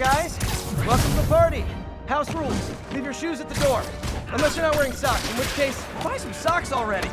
guys. Welcome to the party. House rules. Leave your shoes at the door. Unless you're not wearing socks, in which case, buy some socks already.